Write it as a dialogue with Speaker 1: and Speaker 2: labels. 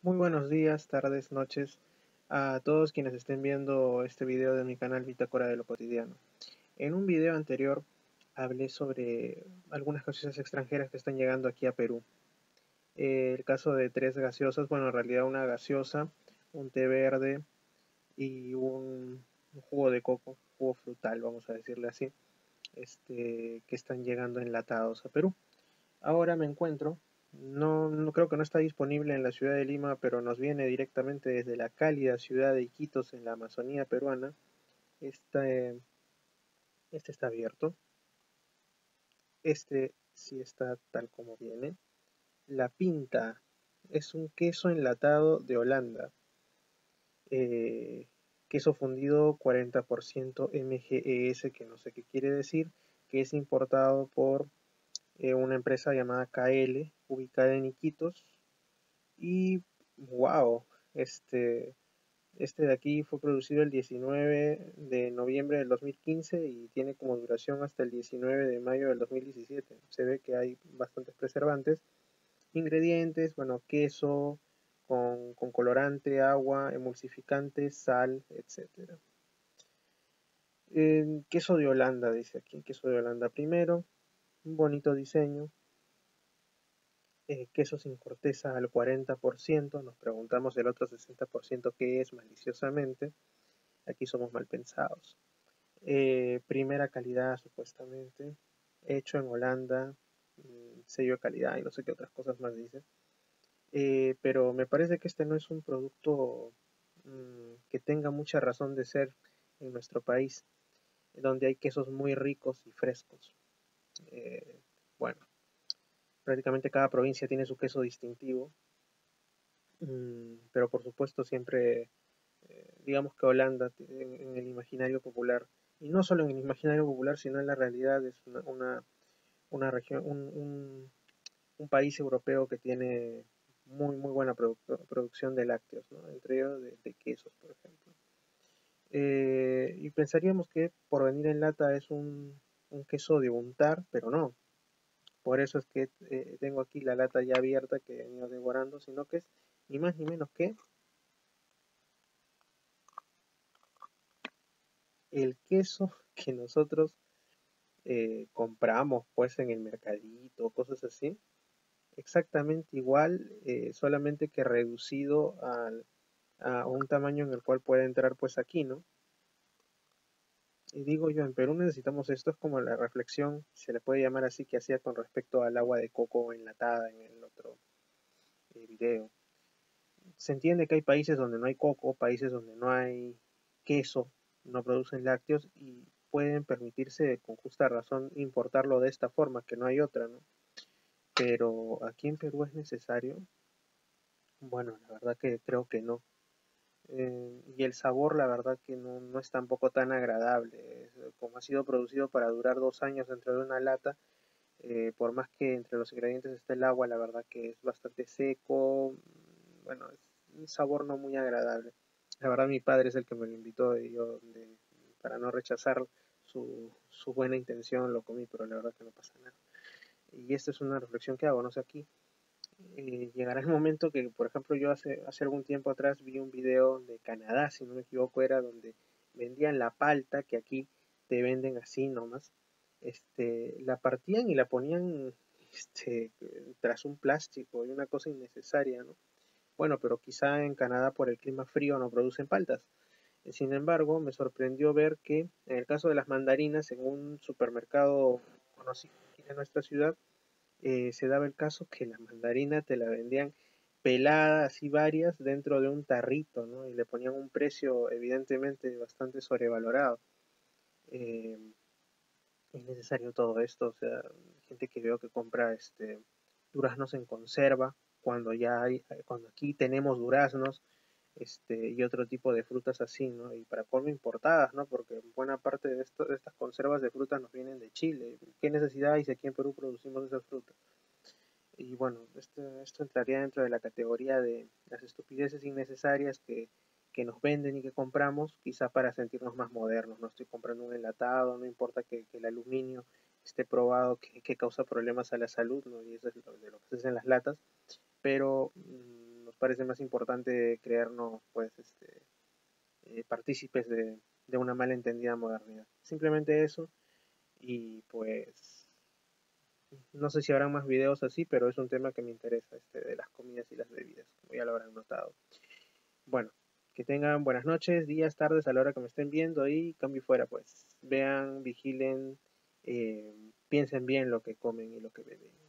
Speaker 1: Muy buenos días, tardes, noches a todos quienes estén viendo este video de mi canal Bitácora de lo Cotidiano. En un video anterior hablé sobre algunas cosas extranjeras que están llegando aquí a Perú. el caso de tres gaseosas, bueno, en realidad una gaseosa, un té verde y un, jugo de coco, jugo frutal, vamos a decirle así, este, que están llegando enlatados a Perú. Ahora me encuentro no, creo que no está disponible en la ciudad de Lima, pero nos viene directamente desde la cálida ciudad de Iquitos en la Amazonía peruana. Este, este está abierto. Este sí está tal como viene. La pinta es un queso enlatado de Holanda. Eh, queso fundido 40% MGES, que no sé qué quiere decir, que es importado por eh, una empresa llamada KL, ubicada en Iquitos. Y wow, este, este de aquí fue producido el 19 de noviembre del 2015 y tiene como duración hasta el 19 de mayo del 2017. Se ve que hay bastantes preservantes. Ingredientes, bueno, queso con, colorante, agua, emulsificante, sal, etc. queso de Holanda, dice aquí, queso de Holanda primero un bonito diseño, eh, queso sin corteza al 40%, nos preguntamos el otro 60% qué es maliciosamente, aquí somos mal pensados. Eh, primera calidad supuestamente, hecho en Holanda, mm, sello de calidad y no sé qué otras cosas más dice. Eh, pero me parece que este no es un producto mm, que tenga mucha razón de ser en nuestro país, donde hay quesos muy ricos y frescos. Eh, bueno, prácticamente cada provincia tiene su queso distintivo, mm, pero por supuesto siempre, eh, digamos que Holanda en, el imaginario popular, y no solo en el imaginario popular, sino en la realidad es una, una, región, un, un, país europeo que tiene muy, muy buena producción de lácteos, entre ellos de, quesos, por ejemplo. Eh, y pensaríamos que por venir en lata es un, un queso de untar, pero no. Por eso es que eh, tengo aquí la lata ya abierta que he venido devorando, sino que es ni más ni menos que el queso que nosotros eh, compramos pues en el mercadito, cosas así, exactamente igual, eh, solamente que reducido a un tamaño en el cual puede entrar pues aquí, ¿no? Y digo yo, en Perú necesitamos esto, es como la reflexión, se le puede llamar así, que hacía con respecto al agua de coco enlatada en el otro eh, video. Se entiende que hay países donde no hay coco, países donde no hay queso, no producen lácteos y pueden permitirse con justa razón importarlo de esta forma, que no hay otra, ¿no? Pero aquí en Perú es necesario. Bueno, la verdad que creo que no. Eh, y el sabor la verdad que no, es tampoco tan agradable. Como ha sido producido para durar dos años dentro de una lata eh, por más que entre los ingredientes esté el agua la verdad que es bastante seco mm, bueno es un sabor no muy agradable. La verdad mi padre es el que me lo invitó y yo para no rechazar su, su buena intención lo comí pero la verdad que no pasa nada. Y esta es una reflexión que hago no sé aquí eh, llegará el momento que, por ejemplo, yo hace, hace algún tiempo atrás vi un video de Canadá, si no me equivoco, era donde vendían la palta, que aquí te venden así nomás, este, la partían y la ponían este, tras un plástico y una cosa innecesaria, ¿no? Bueno, pero quizá en Canadá por el clima frío no producen paltas. Sin embargo, me sorprendió ver que en el caso de las mandarinas, en un supermercado conocido aquí en nuestra ciudad, eh, se daba el caso que la mandarina te la vendían pelada, así varias, dentro de un tarrito, ¿no? Y le ponían un precio evidentemente bastante sobrevalorado. Eh, es necesario todo esto, o sea, gente que veo que compra este duraznos en conserva, cuando ya hay, cuando aquí tenemos duraznos, este, y otro tipo de frutas así, ¿no? Y para colmo importadas, ¿no? Porque buena parte de, esto, de estas conservas de frutas nos vienen de Chile. ¿Qué necesidad hay si aquí en Perú producimos esas frutas? Y bueno, esto, esto entraría dentro de la categoría de las estupideces innecesarias que, que nos venden y que compramos, quizá para sentirnos más modernos. No estoy comprando un enlatado, no importa que, que el aluminio esté probado que, que, causa problemas a la salud, ¿no? y eso es lo, de lo que se hace en las latas, pero parece más importante creernos pues este, eh, partícipes de, de una malentendida modernidad. Simplemente eso y pues no sé si habrá más videos así, pero es un tema que me interesa, este, de las comidas y las bebidas, como ya lo habrán notado. Bueno, que tengan buenas noches, días, tardes, a la hora que me estén viendo y cambio fuera, pues. Vean, vigilen, eh, piensen bien lo que comen y lo que beben.